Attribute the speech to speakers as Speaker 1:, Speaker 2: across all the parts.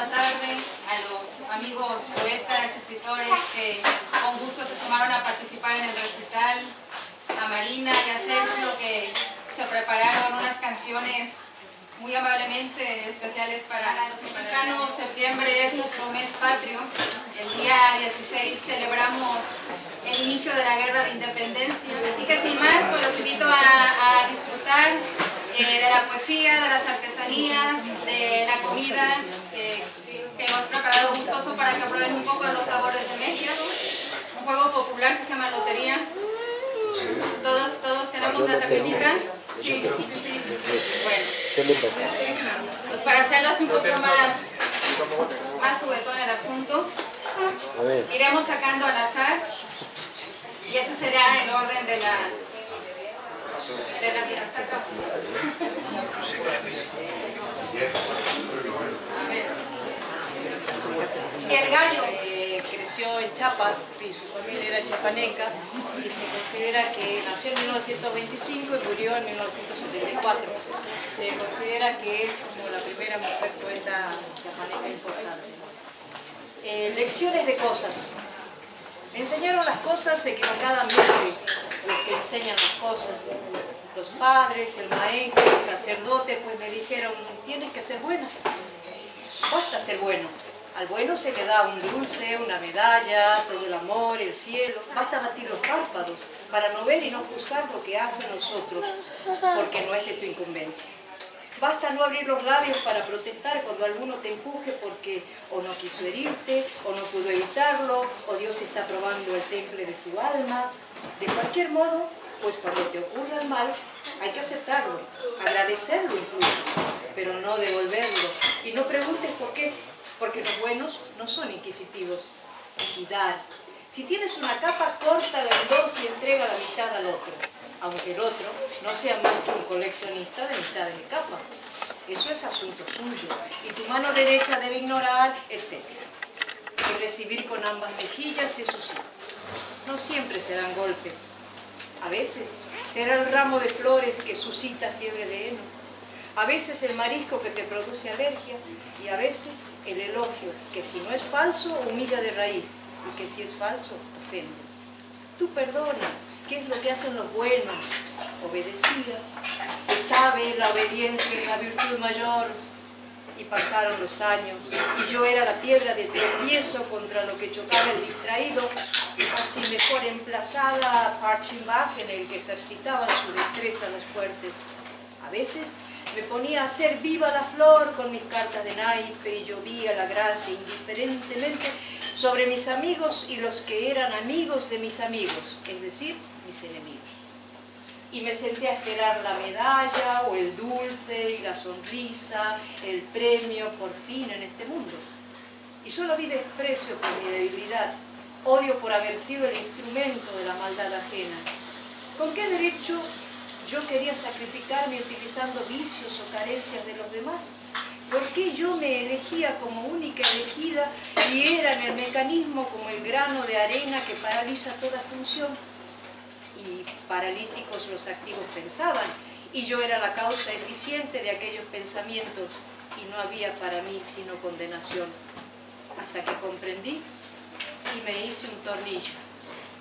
Speaker 1: esta tarde, a los amigos poetas, escritores que con gusto se sumaron a participar en el recital, a Marina y a Sergio que se prepararon unas canciones muy amablemente especiales para los mexicanos. Septiembre es nuestro mes patrio. El día 16 celebramos el inicio de la guerra de independencia. Así que sin más, pues los invito a, disfrutar eh, de la poesía, de las artesanías, de la comida que, hemos preparado gustoso para que prueben un poco de los sabores de México. Un juego popular que se llama Lotería. Todos, todos tenemos la tarjetita. Sí, sí. Bueno. Pues para hacerlos un poco más, más juguetón el asunto, iremos sacando al azar y ese será el orden de la. El gallo creció en Chiapas y su familia era chapaneca y se considera que nació en 1925 y murió en 1974. Se considera que es como la primera mujer poeta chapaneca importante. Eh, lecciones de cosas. Enseñaron las cosas equivocadamente, los que enseñan las cosas. Los padres, el maestro, el sacerdote, pues me dijeron, tienes que ser buena. Basta ser bueno al bueno se le da un dulce, una medalla, todo el amor, el cielo. Basta batir los párpados para no ver y no juzgar lo que hace nosotros, porque no es de tu incumbencia. Basta no abrir los labios para protestar cuando alguno te empuje porque o no quiso herirte, o no pudo evitarlo, o Dios está probando el temple de tu alma. De cualquier modo, pues cuando te ocurra el mal, hay que aceptarlo, agradecerlo incluso, pero no devolverlo. Y no preguntes por qué, porque los buenos no son inquisitivos. Y. Si tienes una capa, corta en dos y entrega la mitad al otro, aunque el otro no sea más que un coleccionista de mitad de capa. Eso es asunto suyo, y tu mano derecha debe ignorar, etc. Y recibir con ambas mejillas, eso sí. No siempre serán golpes. A veces será el ramo de flores que suscita fiebre de heno. A veces el marisco que te produce alergia, y a veces el elogio, que si no es falso, humilla de raíz, y que si es falso, ofende. Tú perdona, ¿qué es lo que hacen los buenos? Obedecida. Se sabe, la obediencia es la virtud mayor. Y pasaron los años, y yo era la piedra de tropiezo contra lo que chocaba el distraído, o si mejor emplazada a Bach en el que ejercitaban su destreza los fuertes. A veces me ponía a hacer viva la flor con mis cartas de naipe y llovía la gracia indiferentemente sobre mis amigos y los que eran amigos de mis amigos, es decir, mis enemigos. Y me senté a esperar la medalla o el dulce y la sonrisa, el premio por fin en este mundo. Y solo vi desprecio por mi debilidad, odio por haber sido el instrumento de la maldad ajena. ¿Con qué derecho yo quería sacrificarme utilizando vicios o carencias de los demás? ¿Por qué yo me elegía como única elegida y era en el mecanismo como el grano de arena que paraliza toda función? Paralíticos los activos pensaban, y yo era la causa eficiente de aquellos pensamientos, y no había para mí sino condenación. Hasta que comprendí y me hice un tornillo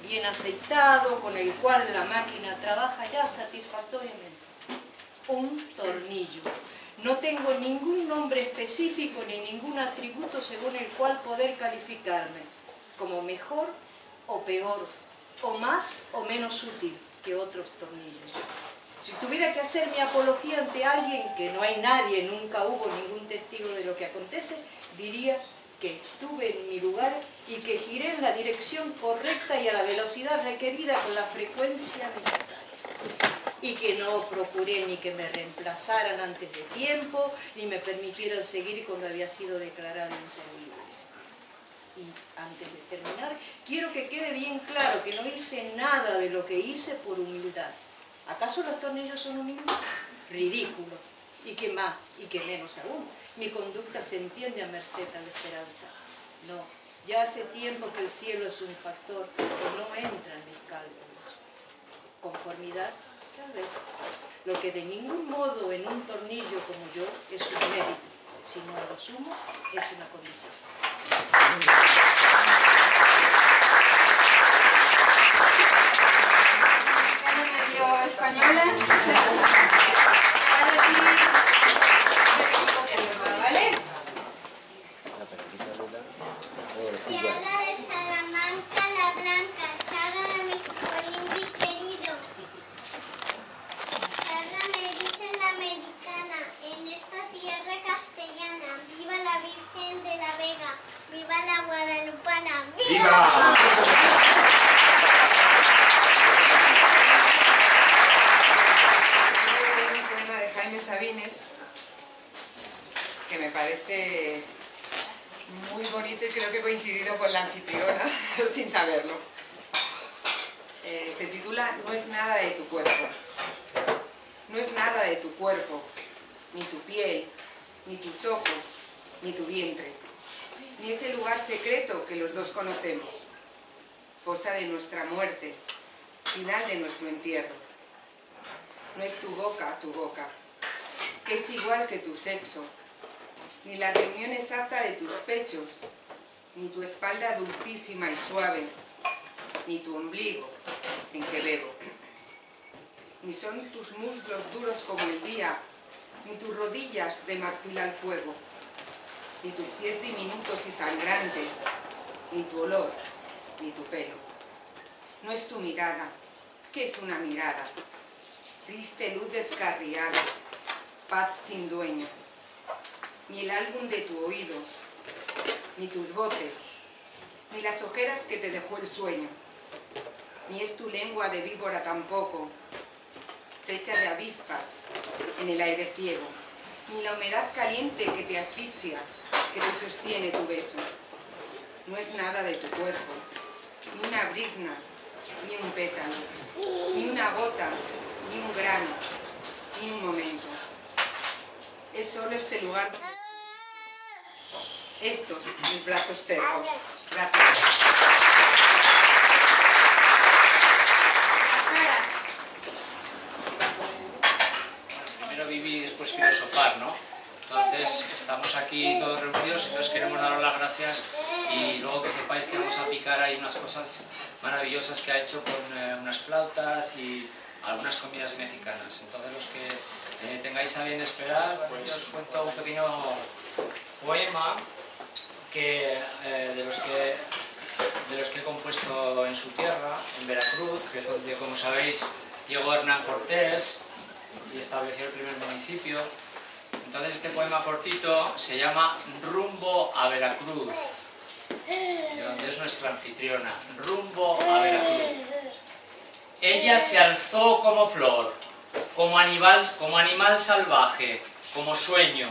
Speaker 1: bien aceitado, con el cual la máquina trabaja ya satisfactoriamente. Un tornillo. No tengo ningún nombre específico ni ningún atributo según el cual poder calificarme como mejor o peor, o más o menos útil otros tornillos. Si tuviera que hacer mi apología ante alguien, que no hay nadie, nunca hubo ningún testigo de lo que acontece, diría que estuve en mi lugar y que giré en la dirección correcta y a la velocidad requerida con la frecuencia necesaria. Y que no procuré ni que me reemplazaran antes de tiempo, ni me permitieran seguir cuando había sido declarado inservible. Y antes de terminar, quiero que quede bien claro que no hice nada de lo que hice por humildad. ¿Acaso los tornillos son humildes? Ridículo. ¿Y qué más? ¿Y qué menos aún? mi conducta se entiende a merced a la esperanza. No, ya hace tiempo que el cielo es un factor que no entra en mis cálculos. Conformidad, tal vez. Lo que de ningún modo en un tornillo como yo es un mérito, sino a lo sumo es una condición.
Speaker 2: Va a decir ¿vale?
Speaker 3: Si habla de Salamanca la Blanca, charla de mi colín querido. Charla me dice la americana, en esta tierra castellana, viva la Virgen de la Vega, viva la guadalupana, ¡viva!
Speaker 2: un poema de Jaime Sabines que me parece muy bonito y creo que he coincidido con la anfitriona sin saberlo. Eh, se titula No es nada de tu cuerpo. No es nada de tu cuerpo, ni tu piel, ni tus ojos, ni tu vientre, ni ese lugar secreto que los dos conocemos, fosa de nuestra muerte, final de nuestro entierro no es tu boca tu boca, que es igual que tu sexo, ni la reunión exacta de tus pechos, ni tu espalda dulcísima y suave, ni tu ombligo en que bebo. Ni son tus muslos duros como el día, ni tus rodillas de marfil al fuego, ni tus pies diminutos y sangrantes, ni tu olor, ni tu pelo. No es tu mirada, ¿qué es una mirada? triste luz descarriada, paz sin dueño, ni el álbum de tu oído, ni tus voces, ni las ojeras que te dejó el sueño, ni es tu lengua de víbora tampoco, flecha de avispas en el aire ciego, ni la humedad caliente que te asfixia, que te sostiene tu beso. No es nada de tu cuerpo, ni una brigna, ni un pétalo, ni una gota, ni un grano, ni un momento. Es solo este lugar, estos, mis brazos tercos. Gracias.
Speaker 4: Primero vivir y después filosofar, ¿no? Entonces, estamos aquí todos reunidos, entonces queremos daros las gracias y luego que sepáis que vamos a picar ahí unas cosas maravillosas que ha hecho con eh, unas flautas y algunas comidas mexicanas. Entonces los que eh, tengáis a bien esperar, pues yo os cuento un pequeño poema que, eh, de, los que, de los que he compuesto en su tierra, en Veracruz, que es donde, como sabéis, llegó Hernán Cortés y estableció el primer municipio. Entonces este poema cortito se llama Rumbo a Veracruz, de donde es nuestra anfitriona, Rumbo a Veracruz. Ella se alzó como flor, como animal, como animal salvaje, como sueño.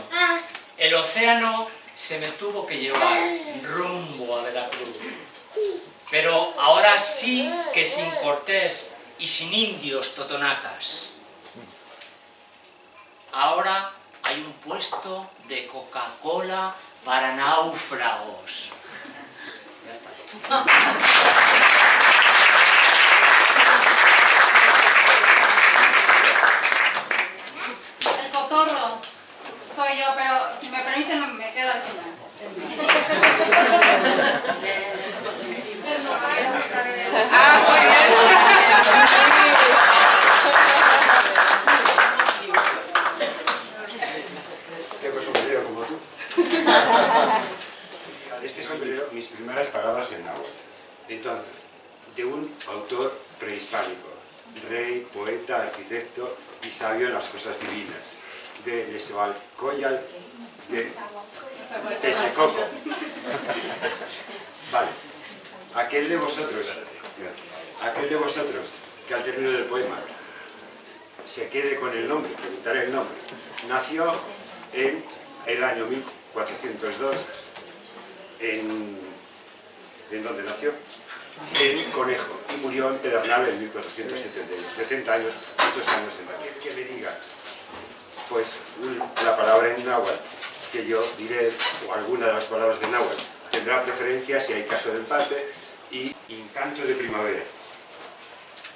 Speaker 4: El océano se me tuvo que llevar rumbo a Veracruz. Pero ahora sí que sin Cortés y sin indios totonacas. Ahora hay un puesto de Coca-Cola para náufragos. Ya está.
Speaker 5: El cotorro soy yo, pero si me permiten me quedo al final.
Speaker 2: Ah, muy
Speaker 6: Tengo sombrero como tú. Este sombrero, mis primeras palabras en náhuatl. Entonces, de un autor prehispánico, rey, poeta, arquitecto y sabio en las cosas divinas, de Nezahualcóyotl de Texcoco. Vale. Aquel de vosotros, aquel de vosotros que al término del poema se quede con el nombre, preguntaré el nombre, nació en el año 1402 en, ¿en dónde nació? En Conejo y murió en Pedernal en 1471, 70 años, muchos años en la que me diga pues la palabra en náhuatl que yo diré, o alguna de las palabras de náhuatl, tendrá preferencia si hay caso de empate y encanto de primavera.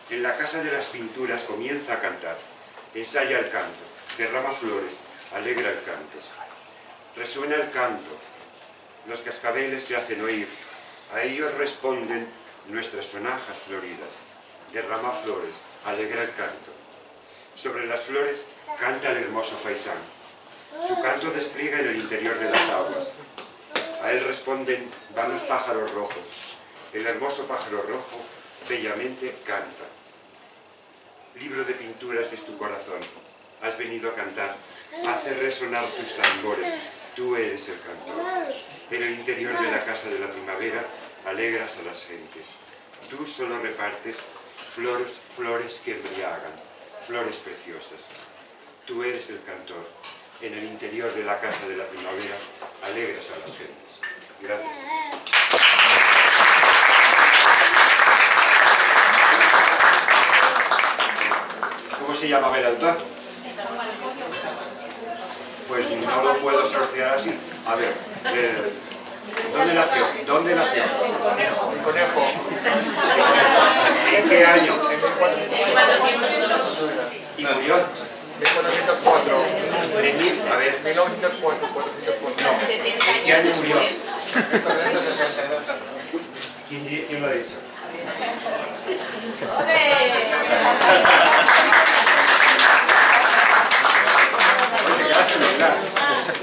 Speaker 6: En la casa de las pinturas comienza a cantar, ensaya el canto, derrama flores, alegra el canto. Resuena el canto, los cascabeles se hacen oír, a ellos responden nuestras sonajas floridas. Derrama flores, alegra el canto. Sobre las flores canta el hermoso faisán. Su canto despliega en el interior de las aguas. A él responden vanos pájaros rojos. El hermoso pájaro rojo bellamente canta. Libro de pinturas es tu corazón. Has venido a cantar. Hace resonar tus tambores. Tú eres el cantor. En el interior de la casa de la primavera alegras a las gentes. Tú solo repartes flores, flores que embriagan, flores preciosas. Tú eres el cantor. En el interior de la casa de la primavera alegras a las gentes. Gracias. ¿Cómo se llamaba el? Pues no lo puedo sortear así. A ver, eh, ¿dónde nació? ¿Dónde nació?
Speaker 7: Conejo.
Speaker 6: ¿En qué año? ¿Y murió?
Speaker 7: 1404.
Speaker 6: En mil, a ver,
Speaker 7: 1904, 404.
Speaker 6: ¿en qué año murió? ¿Quién, quién lo ha dicho? Oye, verdad.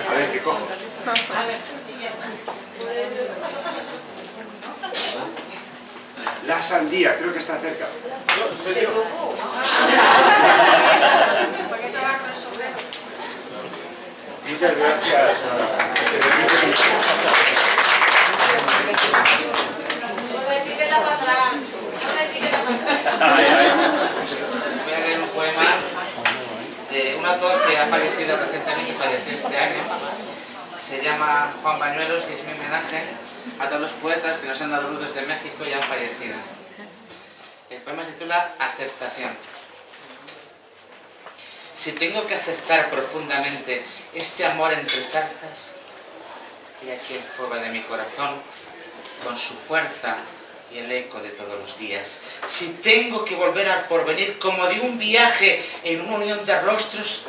Speaker 6: A ver, ¿qué cojo? La sandía, creo que está cerca. Muchas gracias.
Speaker 8: Voy a leer un poema de un autor que ha fallecido recientemente, falleció este año. Se llama Juan Bañuelos y es mi homenaje a todos los poetas que nos han dado luz desde México y han fallecido. El poema se titula Aceptación. Si tengo que aceptar profundamente este amor entre zarzas, y aquí el fuego de mi corazón, con su fuerza y el eco de todos los días. Si tengo que volver al porvenir como de un viaje en una unión de rostros,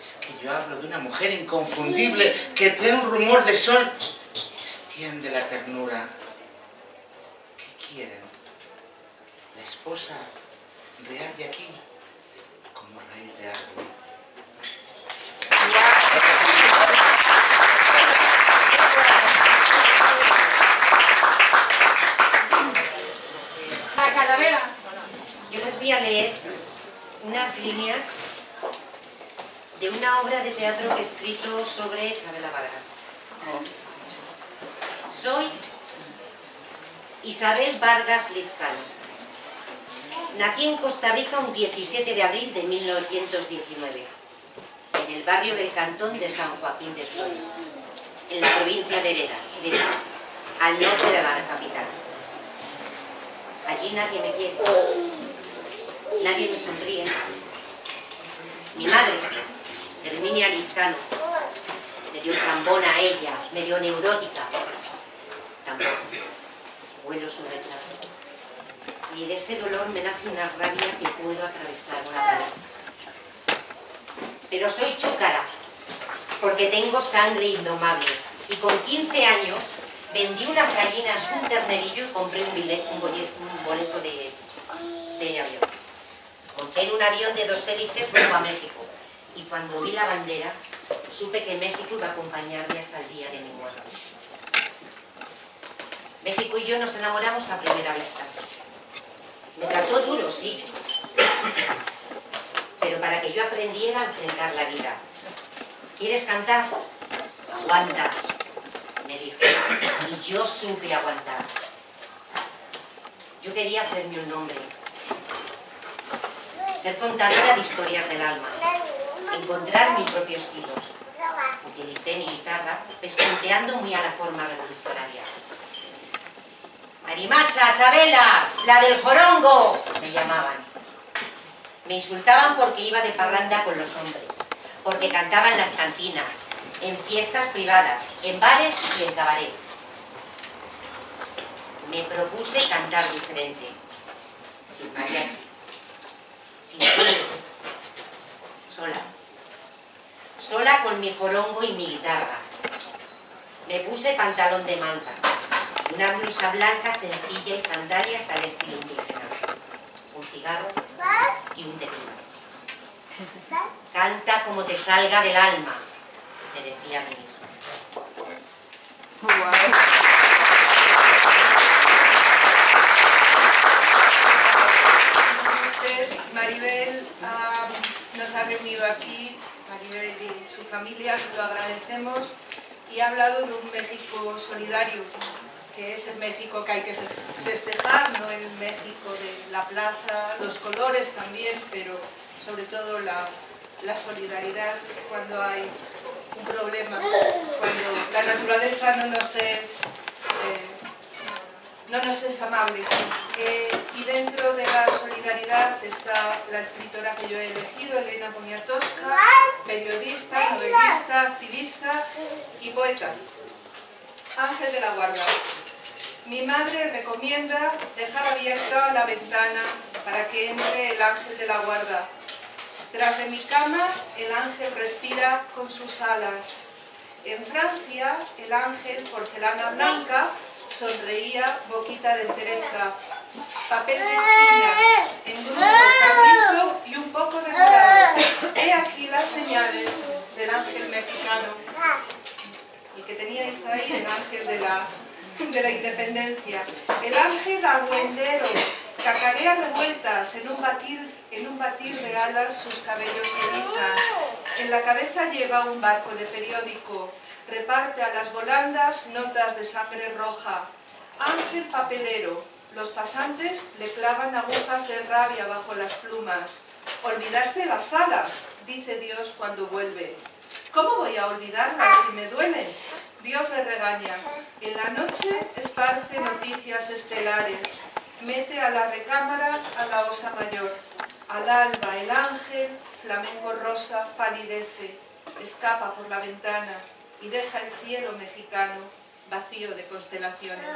Speaker 8: es que yo hablo de una mujer inconfundible que trae un rumor de sol extiende la ternura. ¿Qué quieren? La esposa real de aquí como raíz de árbol.
Speaker 5: La calavera.
Speaker 9: Yo les voy a leer unas líneas de una obra de teatro que he escrito sobre Chabela Vargas. Soy Isabel Vargas Lizcano. Nací en Costa Rica un 17 de abril de 1919, en el barrio del Cantón de San Joaquín de Flores, en la provincia de Hereda, al norte de la capital. Allí nadie me quiere, nadie me sonríe. Mi madre, Herminia Lizcano, medio chambona a ella, medio neurótica, tampoco. Huelo su rechazo. Y de ese dolor me nace una rabia que puedo atravesar una pared. Pero soy chúcara, porque tengo sangre indomable. Y con 15 años vendí unas gallinas, un ternerillo y compré un, bile- un boleto de, de avión. Monté en un avión de dos hélices rumbo a México. Y cuando vi la bandera, supe que México iba a acompañarme hasta el día de mi muerte. México y yo nos enamoramos a primera vista. Me trató duro, sí. Pero para que yo aprendiera a enfrentar la vida. ¿Quieres cantar? Aguanta, me dijo. Y yo supe aguantar. Yo quería hacerme un nombre. Ser contadora de historias del alma. Encontrar mi propio estilo. Utilicé mi guitarra, pespunteando muy a la forma revolucionaria. Marimacha, Chabela, la del jorongo, me llamaban. Me insultaban porque iba de parranda con los hombres, porque cantaba en las cantinas, en fiestas privadas, en bares y en cabarets. Me propuse cantar diferente, sin mariachi, sin ruido, sola. sola con mi jorongo y mi guitarra. Me puse pantalón de manta, una blusa blanca sencilla y sandalias al estilo indígena, un cigarro y un tequila. Canta como te salga del alma, me decía a mí misma.
Speaker 2: noches. Maribel ah, nos ha reunido aquí, Maribel y su familia, lo agradecemos, y ha hablado de un México solidario, que es el México que hay que festejar, no el México de la plaza, los colores también, pero sobre todo la, solidaridad cuando hay un problema, cuando la naturaleza no nos es... eh, no nos es amable. Eh, y dentro de la solidaridad está la escritora que yo he elegido, Elena Poniatowska, periodista, novelista, activista y poeta. Ángel de la Guarda. Mi madre recomienda dejar abierta la ventana para que entre el ángel de la guarda. Tras de mi cama, el ángel respira con sus alas. En Francia, el ángel, porcelana blanca, sonreía boquita de cereza, papel de china, engrudo carrizo y un poco de morado. He aquí las señales del ángel mexicano. El que teníais ahí, el ángel de la, de la independencia. El ángel argüendero, cacarea revueltas en un batir, en un batir de alas sus cabellos erizan. En la cabeza lleva un barco de periódico, reparte a las volandas notas de sangre roja. Ángel papelero, los pasantes le clavan agujas de rabia bajo las plumas. Olvidaste las alas, dice Dios cuando vuelve. ¿Cómo voy a olvidarlas si me duelen? Dios le regaña. En la noche esparce noticias estelares. Mete a la recámara a la osa mayor. Al alba el ángel, flamenco rosa, palidece. Escapa por la ventana y deja el cielo mexicano vacío de constelaciones.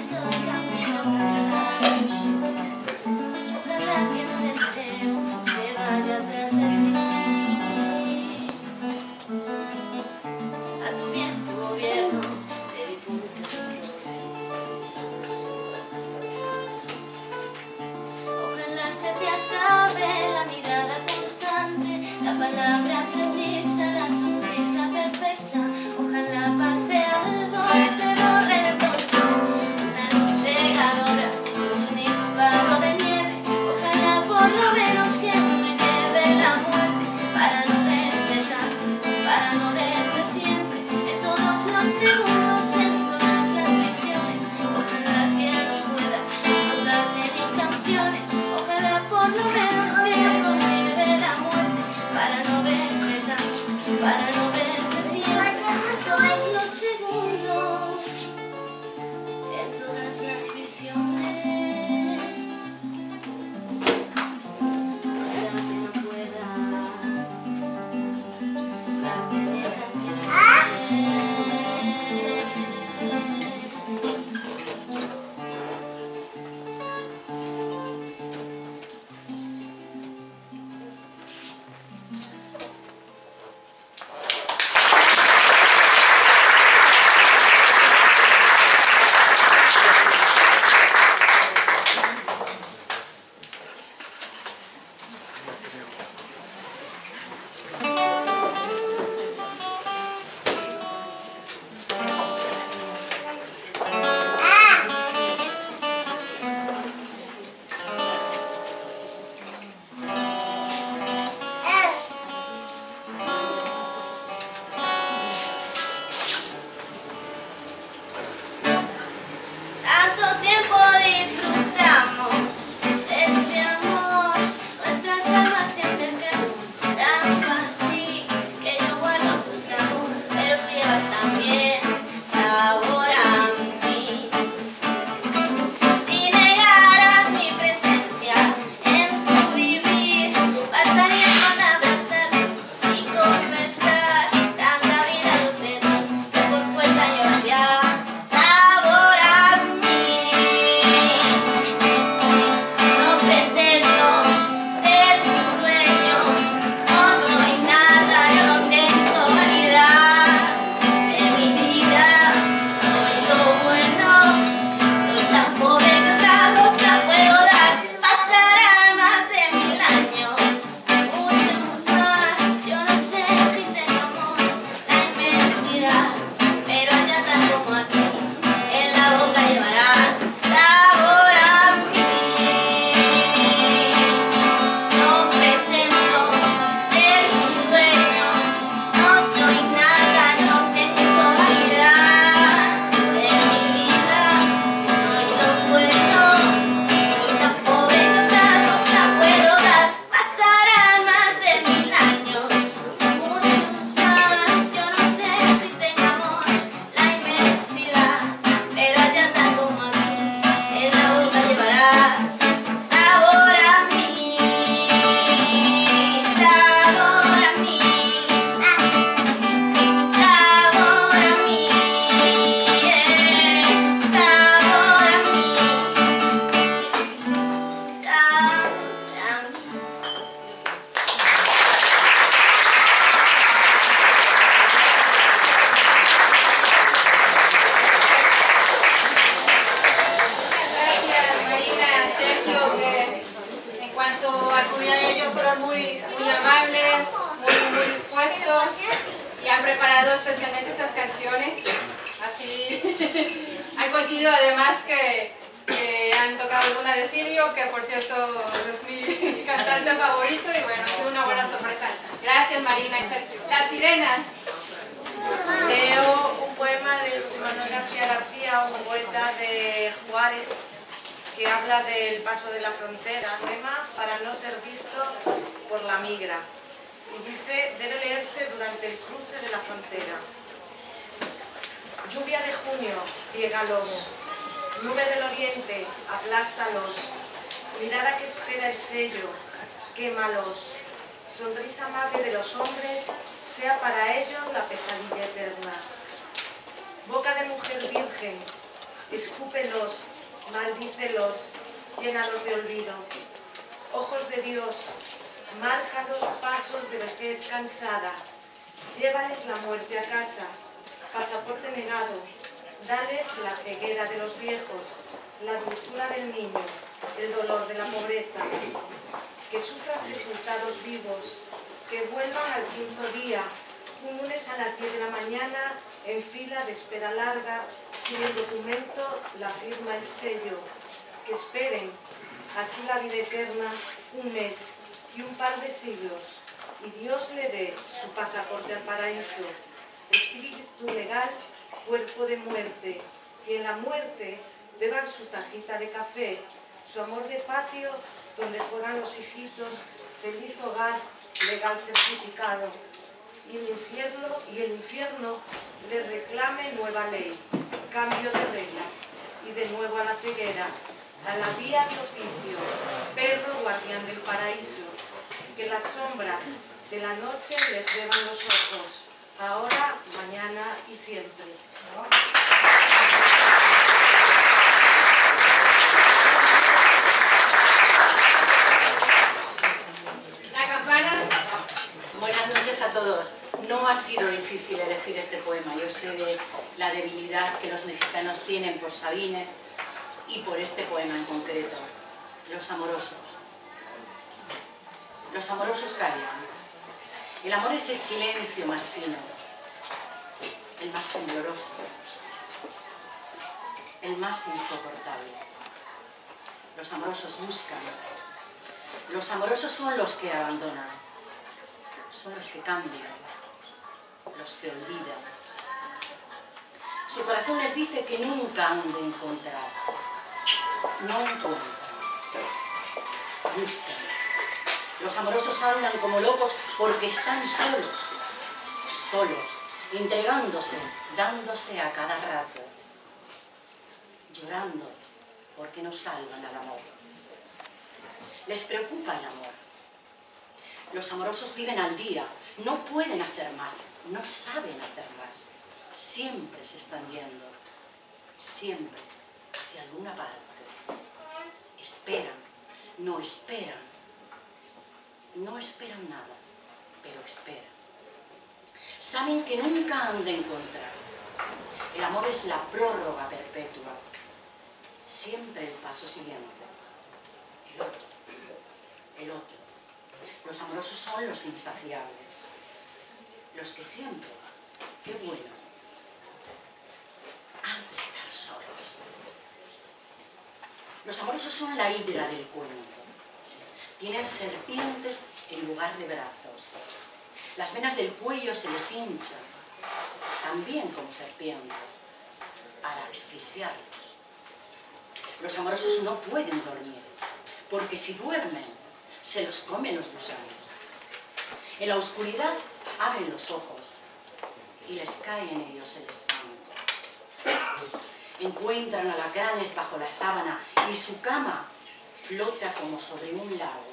Speaker 10: Se pierda en
Speaker 11: Lluvia de junio, ciégalos. Nube del oriente, aplástalos. Mirada que espera el sello, quémalos. Sonrisa amable de los hombres, sea para ellos la pesadilla eterna. Boca de mujer virgen, escúpelos, maldícelos, llénalos de olvido. Ojos de Dios, marca los pasos de vejez cansada. Llévales la muerte a casa, pasaporte negado. Dales la ceguera de los viejos, la dulzura del niño, el dolor de la pobreza. Que sufran sepultados vivos, que vuelvan al quinto día, un lunes a las 10 de la mañana, en fila de espera larga, sin el documento, la firma, el sello. Que esperen, así la vida eterna, un mes y un par de siglos, y Dios le dé su pasaporte al paraíso, espíritu legal, cuerpo de muerte, y en la muerte beban su tacita de café, su amor de patio, donde juegan los hijitos, feliz hogar, legal certificado, y el infierno, y el infierno le reclame nueva ley, cambio de reglas, y de nuevo a la ceguera, a la vía de oficio, perro guardián del paraíso, que las sombras de la noche les beban los ojos, ahora, mañana y siempre.
Speaker 5: La campana.
Speaker 12: Buenas noches a todos. No ha sido difícil elegir este poema. Yo sé de la debilidad que los mexicanos tienen por Sabines y por este poema en concreto, Los Amorosos. Los amorosos callan. El amor es el silencio más fino, el más tembloroso, el más insoportable. Los amorosos buscan. Los amorosos son los que abandonan, son los que cambian, los que olvidan. Su corazón les dice que nunca han de encontrar. No encuentran. Buscan. Los amorosos andan como locos porque están solos. Solos, entregándose, dándose a cada rato. Llorando porque no salvan al amor. Les preocupa el amor. Los amorosos viven al día, no pueden hacer más, no saben hacer más. Siempre se están yendo, siempre hacia alguna parte. Esperan, no esperan. No esperan nada, pero esperan. Saben que nunca han de encontrar. El amor es la prórroga perpetua. Siempre el paso siguiente. El otro. El otro. Los amorosos son los insaciables. Los que siempre, qué bueno, han de estar solos. Los amorosos son la hidra del cuento. Tienen serpientes en lugar de brazos. Las venas del cuello se les hinchan, también como serpientes, para asfixiarlos. Los amorosos no pueden dormir, porque si duermen, se los comen los gusanos. En la oscuridad abren los ojos y les cae en ellos el espanto. Encuentran alacranes bajo la sábana y su cama flota como sobre un lago.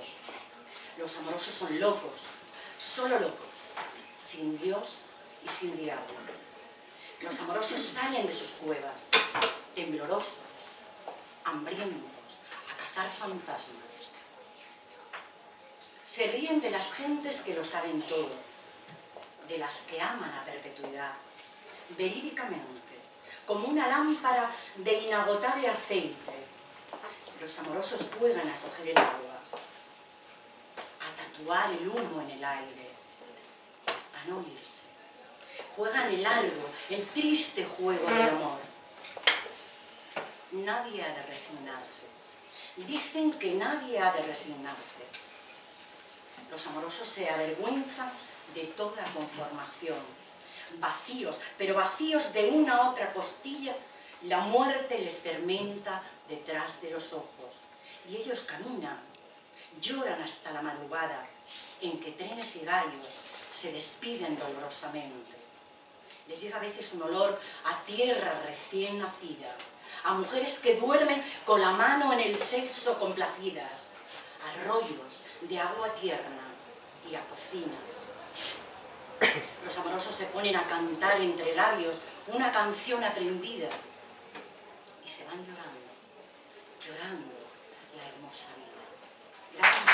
Speaker 12: Los amorosos son locos, solo locos, sin Dios y sin diablo. Los amorosos salen de sus cuevas, temblorosos, hambrientos, a cazar fantasmas. Se ríen de las gentes que lo saben todo, de las que aman a perpetuidad, verídicamente, como una lámpara de inagotable aceite. Los amorosos juegan a coger el agua, a tatuar el humo en el aire, a no irse, juegan el largo, el triste juego del amor. Nadie ha de resignarse. Dicen que nadie ha de resignarse. Los amorosos se avergüenzan de toda conformación. Vacíos, pero vacíos de una otra costilla, la muerte les fermenta detrás de los ojos. Y ellos caminan, lloran hasta la madrugada, en que trenes y gallos se despiden dolorosamente. Les llega a veces un olor a tierra recién nacida, a mujeres que duermen con la mano en el sexo complacidas, a arroyos de agua tierna y a cocinas. Los amorosos se ponen a cantar entre labios una canción aprendida y se van llorando, llorando la hermosa vida. Gracias.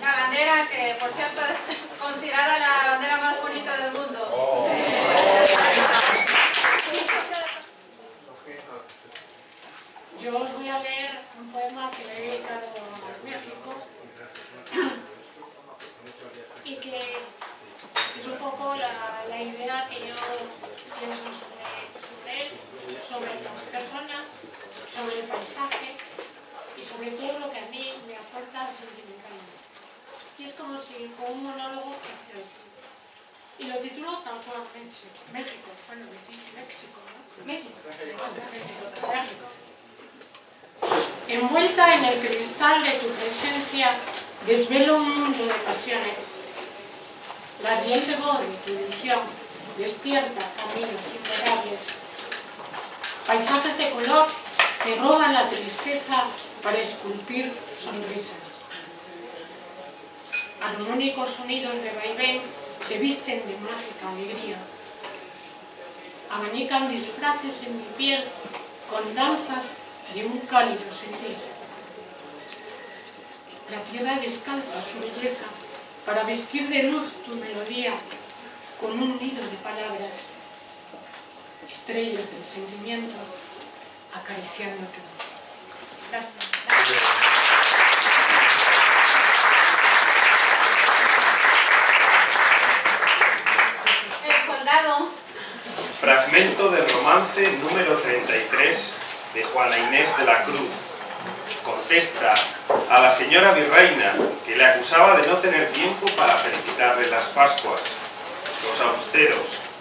Speaker 5: La bandera que, por cierto, es considerada la bandera más bonita del mundo.
Speaker 13: Yo os voy a leer un poema que le he dedicado a México y que es un poco la, la idea que yo pienso sobre, sobre él, sobre las personas, sobre el paisaje y sobre todo lo que a mí me aporta sentimentalmente. Y es como si con un monólogo hacia el Y lo titulo tal cual México. México, bueno, decís México, ¿no? México. México. Envuelta en el cristal de tu presencia, desvelo un mundo de pasiones. La ardiente voz de tu ilusión despierta caminos imparables. Paisajes de color que roban la tristeza para esculpir sonrisas. Armónicos sonidos de vaivén se visten de mágica alegría. Abanican disfraces en mi piel con danzas de un cálido sentir. La tierra descalza su belleza para vestir de luz tu melodía con un nido de palabras, estrellas del sentimiento acariciando tu voz. Gracias.
Speaker 5: El soldado.
Speaker 14: Fragmento del romance número 33 de Juana Inés de la Cruz. Contesta a la señora virreina que le acusaba de no tener tiempo para felicitarle las Pascuas. Los austeros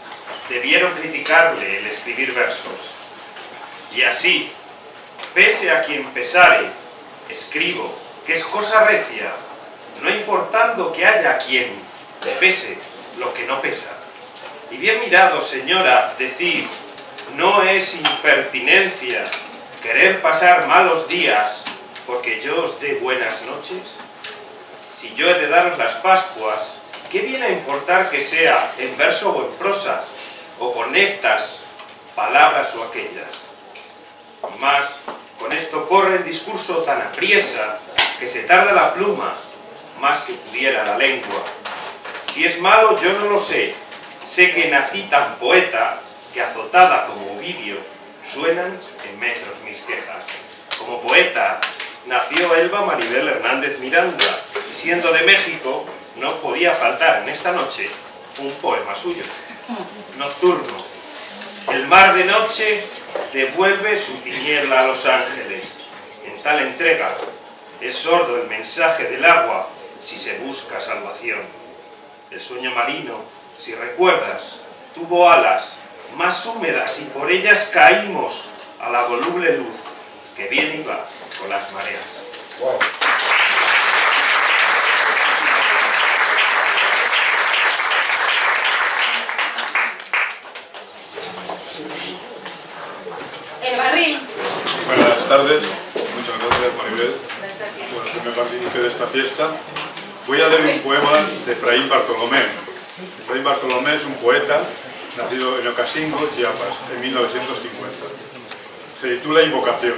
Speaker 14: debieron criticarle el escribir versos. Y así, pese a quien pesare, escribo, que es cosa recia, no importando que haya quien le pese lo que no pesa. Y bien mirado, señora, decir, no es impertinencia querer pasar malos días porque yo os dé buenas noches. Si yo he de daros las Pascuas, ¿qué viene a importar que sea en verso o en prosa, o con estas palabras o aquellas? Y más, con esto corre el discurso tan apriesa que se tarda la pluma más que pudiera la lengua. Si es malo yo no lo sé, sé que nací tan poeta que azotada como Ovidio suenan en metros mis quejas. Como poeta nació Elba Maribel Hernández Miranda y siendo de México no podía faltar en esta noche un poema suyo. Nocturno. El mar de noche devuelve su tiniebla a los ángeles. En tal entrega es sordo el mensaje del agua si se busca salvación. El sueño marino, si recuerdas, tuvo alas más húmedas y por ellas caímos a la voluble luz que viene y va con las mareas
Speaker 5: barril.
Speaker 15: Buenas tardes, muchas gracias Maribel por hacerme partícipe de esta fiesta. Voy a leer un poema de Efraín Bartolomé. Efraín Bartolomé es un poeta nacido en Ocasingo, Chiapas, en 1950. Se titula Invocación.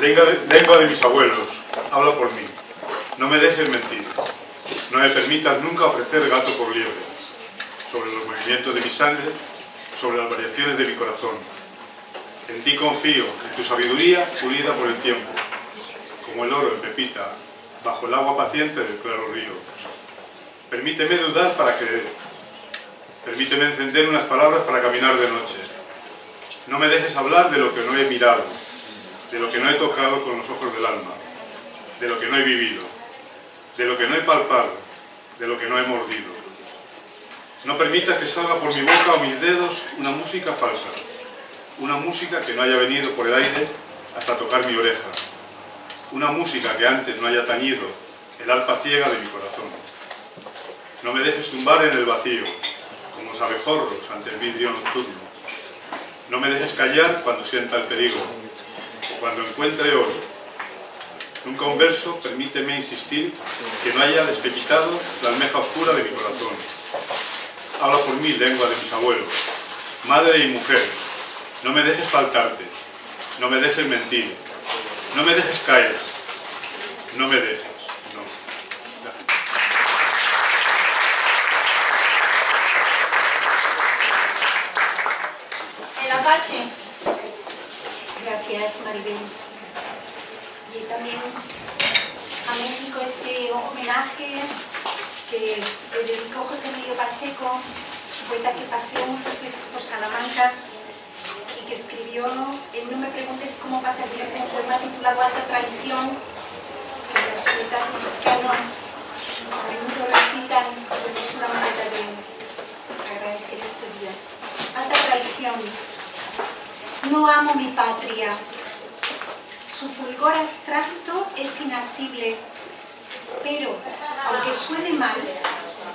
Speaker 15: Lengua de, mis abuelos, habla por mí. No me dejes mentir. No me permitas nunca ofrecer gato por liebre. Sobre los movimientos de mi sangre, sobre las variaciones de mi corazón. En ti confío, en tu sabiduría pulida por el tiempo. como el oro en pepita, bajo el agua paciente del claro río. Permíteme dudar para creer. Permíteme encender unas palabras para caminar de noche. No me dejes hablar de lo que no he mirado, de lo que no he tocado con los ojos del alma, de lo que no he vivido, de lo que no he palpado, de lo que no he mordido. No permitas que salga por mi boca o mis dedos una música falsa, una música que no haya venido por el aire hasta tocar mi oreja, una música que antes no haya tañido el alpa ciega de mi corazón. No me dejes tumbar en el vacío, como los abejorros ante el vidrio nocturno. No me dejes callar cuando sienta el peligro, cuando encuentre oro. Nunca un verso permíteme insistir que no haya despepitado la almeja oscura de mi corazón. Habla por mí, lengua de mis abuelos, madre y mujer. No me dejes faltarte, no me dejes mentir, no me dejes caer, no me dejes, no.
Speaker 16: El Apache. Gracias, Maribel. Y también a México este homenaje que le dedicó José Emilio Pacheco, poeta que paseó muchas veces por Salamanca escribió en No me preguntes cómo pasa el tiempo, un poema titulado Alta Traición, que los poetas mexicanos a menudo recitan porque es una manera de agradecer este día. Alta traición. No amo mi patria. Su fulgor abstracto es inasible, pero, aunque suene mal,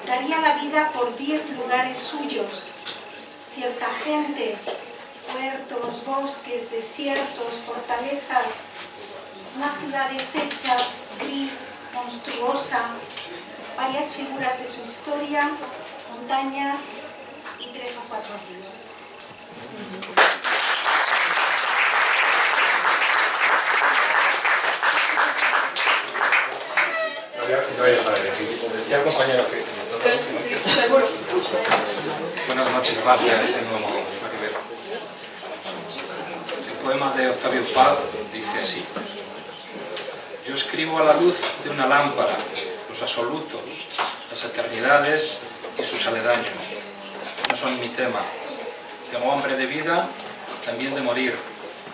Speaker 16: daría la vida por diez lugares suyos. Cierta gente, puertos, bosques, desiertos, fortalezas, una ciudad deshecha, gris, monstruosa, varias figuras de su historia, montañas y tres o cuatro ríos.
Speaker 17: Buenas noches, gracias de nuevo, Maribel. El poema de Octavio Paz dice así. Yo escribo a la luz de una lámpara los absolutos, las eternidades y sus aledaños. No son mi tema. Tengo hambre de vida, también de morir.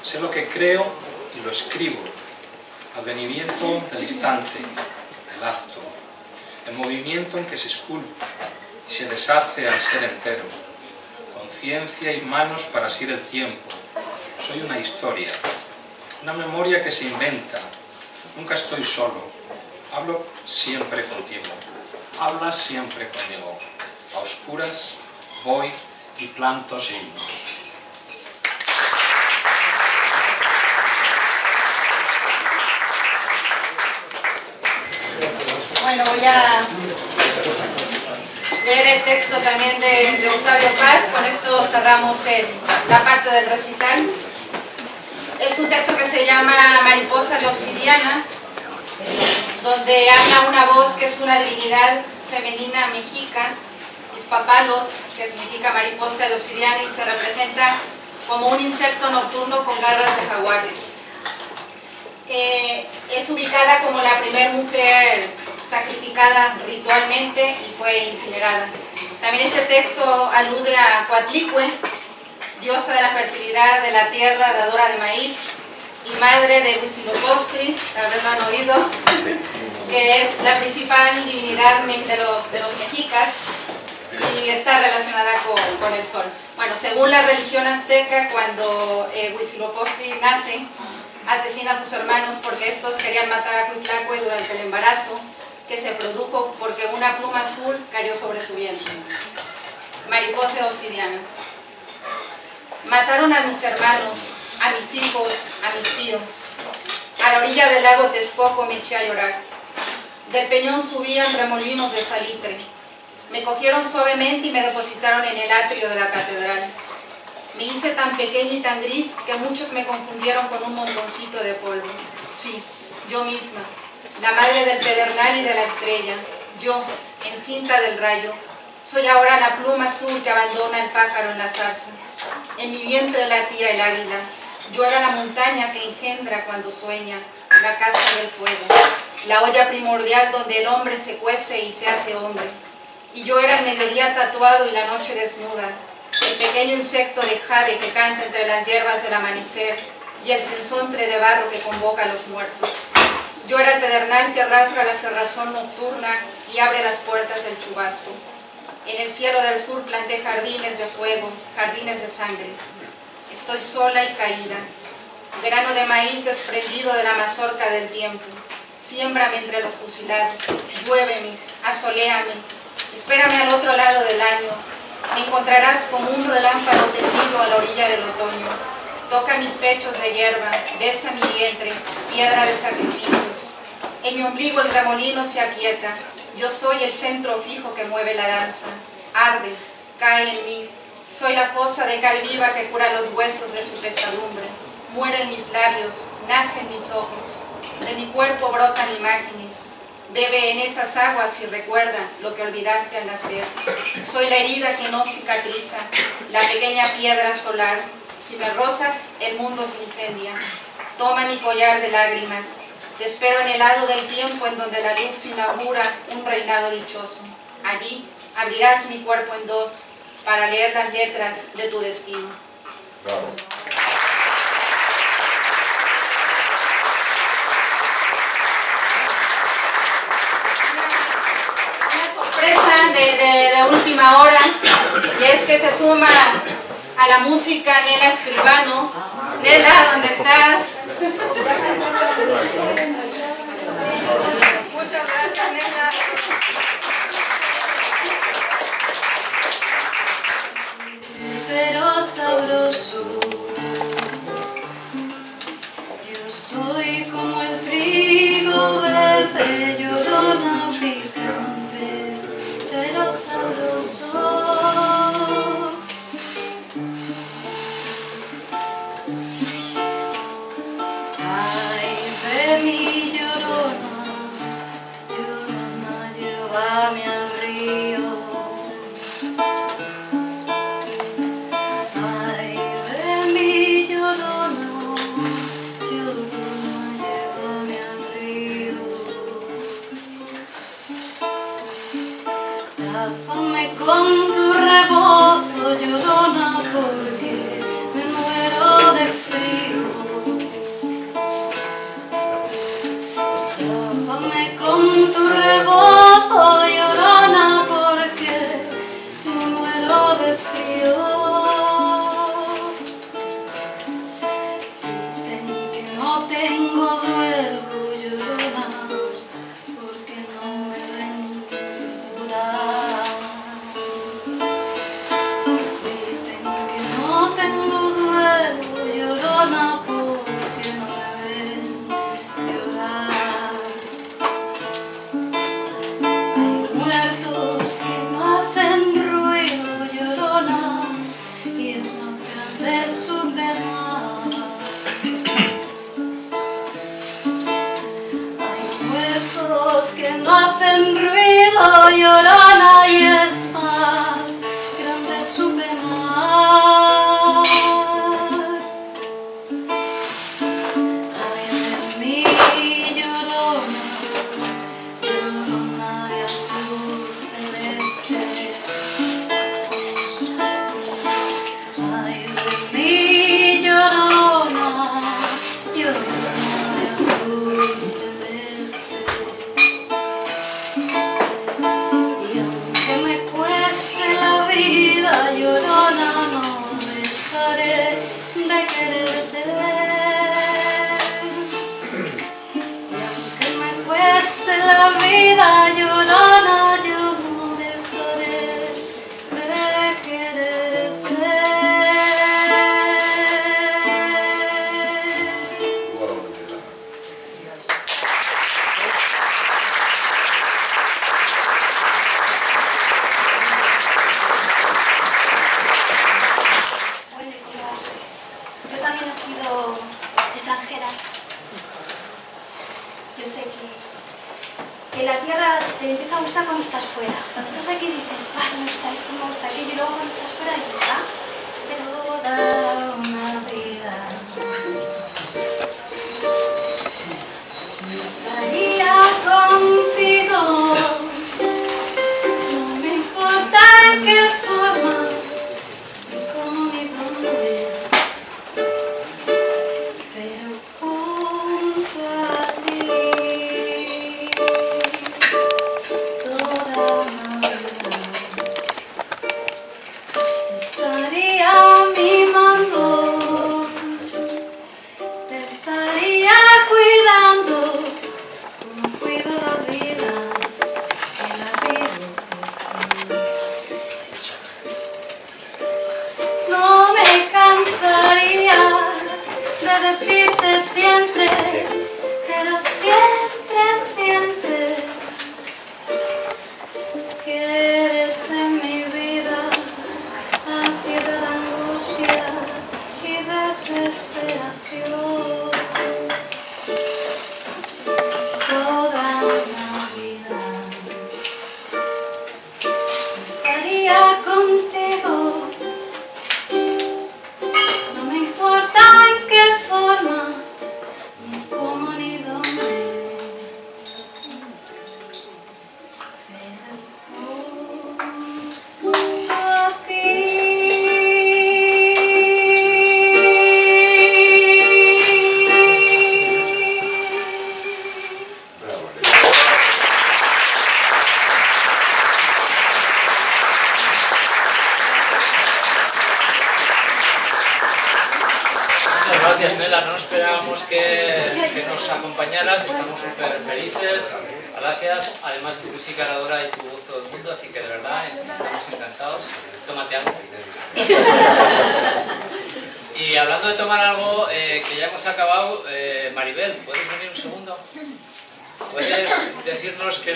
Speaker 17: Sé lo que creo y lo escribo. Advenimiento del instante, el acto, el movimiento en que se esculpa y se deshace al ser entero. Conciencia y manos para asir el tiempo. Soy una historia, una memoria que se inventa. Nunca estoy solo. Hablo siempre contigo. Hablas siempre conmigo. A oscuras voy y planto signos.
Speaker 5: Bueno, voy a leer el texto también de, Octavio Paz. Con esto cerramos la parte del recital. Es un texto que se llama Mariposa de Obsidiana, donde habla una voz que es una divinidad femenina mexica, Ispapalot, que significa mariposa de obsidiana y se representa como un insecto nocturno con garras de jaguar. Eh, es ubicada como la primera mujer sacrificada ritualmente y fue incinerada. También este texto alude a Coatlicue, diosa de la fertilidad de la tierra, dadora de maíz, y madre de Huitzilopochtli, tal vez lo han oído, que es la principal divinidad de los, de los mexicas y está relacionada con, con el sol. Bueno, según la religión azteca, cuando eh, Huitzilopochtli nace, asesina a sus hermanos porque estos querían matar a Cuitlacue durante el embarazo que se produjo porque una pluma azul cayó sobre su vientre. Mariposa obsidiana. Mataron a mis hermanos, a mis hijos, a mis tíos. A la orilla del lago Texcoco me eché a llorar. Del peñón subían remolinos de salitre. Me cogieron suavemente y me depositaron en el atrio de la catedral. Me hice tan pequeña y tan gris que muchos me confundieron con un montoncito de polvo. Sí, yo misma, la madre del pedernal y de la estrella, yo, encinta del rayo. Soy ahora la pluma azul que abandona el pájaro en la zarza. En mi vientre latía el águila. Yo era la montaña que engendra cuando sueña, la casa del fuego, la olla primordial donde el hombre se cuece y se hace hombre. Y yo era el mediodía tatuado y la noche desnuda, el pequeño insecto de jade que canta entre las hierbas del amanecer y el sensontre de barro que convoca a los muertos. Yo era el pedernal que rasga la cerrazón nocturna y abre las puertas del chubasco. En el cielo del sur planté jardines de fuego, jardines de sangre. Estoy sola y caída, grano de maíz desprendido de la mazorca del tiempo. Siémbrame entre los fusilados, lluéveme, asoléame, espérame al otro lado del año. Me encontrarás como un relámpago tendido a la orilla del otoño. Toca mis pechos de hierba, besa mi vientre, piedra de sacrificios. En mi ombligo el remolino se aquieta, yo soy el centro fijo que mueve la danza. Arde, cae en mí. Soy la fosa de cal viva que cura los huesos de su pesadumbre. Mueren mis labios, nacen mis ojos. De mi cuerpo brotan imágenes. Bebe en esas aguas y recuerda lo que olvidaste al nacer. Soy la herida que no cicatriza, la pequeña piedra solar. Si me rozas, el mundo se incendia. Toma mi collar de lágrimas, te espero en el lado del tiempo en donde la luz inaugura un reinado dichoso. Allí abrirás mi cuerpo en dos para leer las letras de tu destino. Una sorpresa de, de- de última hora y es que se suma a la música Nela Escribano. Nela, ¿dónde estás? Muchas gracias, Nela.
Speaker 18: pero sabroso. Yo soy como el trigo verde, llorona picante, pero sabroso. Muero de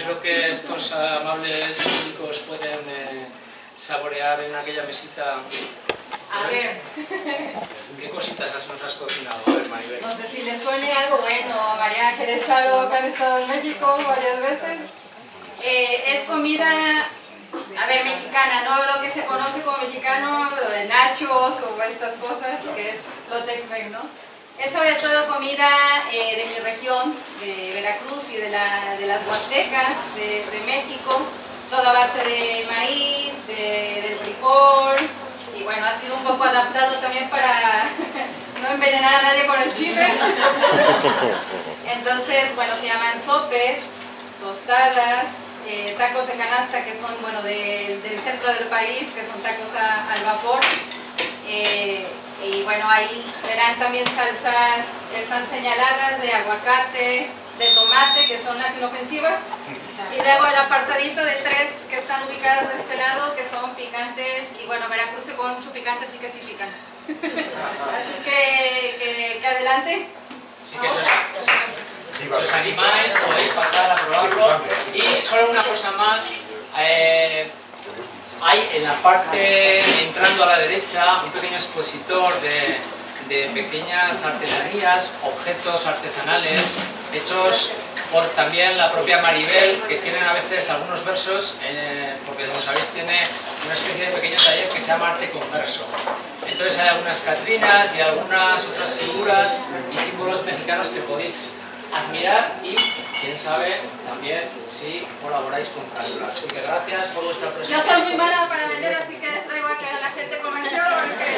Speaker 4: lo que estos amables públicos pueden eh, saborear en aquella mesita?
Speaker 5: A ver,
Speaker 4: ¿Qué cositas has- nos has cocinado? A ver, Maribel.
Speaker 5: no sé si le suene algo bueno a María Ángeles Chalo, que han estado en México varias veces. Eh, es comida, a ver, mexicana, no lo que se conoce como mexicano, de nachos o estas cosas, que es lo Tex-Mex, ¿no? Es sobre todo comida eh, de mi región, de Veracruz y de, la- de las Huastecas de, de México, toda base de maíz, de, del frijol, y bueno, ha sido un poco adaptado también para no envenenar a nadie con el chile. Entonces, bueno, se llaman sopes, tostadas, eh, tacos de canasta que son, bueno, del- del centro del país, que son tacos a- al vapor. Eh, y bueno, ahí verán también salsas, están señaladas de aguacate, de tomate, que son las inofensivas. Y luego el apartadito de tres que están ubicadas de este lado, que son picantes. Y bueno, Veracruz se come mucho picante, así que sí pican. Así que, que, que adelante.
Speaker 4: Así que si os, si os animáis, podéis pasar a probarlo. Y solo una cosa más, eh, hay en la parte, entrando a la derecha, un pequeño expositor de, de pequeñas artesanías, objetos artesanales, hechos por también la propia Maribel, que tienen a veces algunos versos, eh, porque como sabéis tiene una especie de pequeño taller que se llama Arte con Verso. Entonces hay algunas catrinas y algunas otras figuras y símbolos mexicanos que podéis admirar y, quién sabe, también si colaboráis con Cándula. Así que gracias por vuestra presencia.
Speaker 5: Yo soy muy mala para vender, así que les traigo a que la gente comercial porque...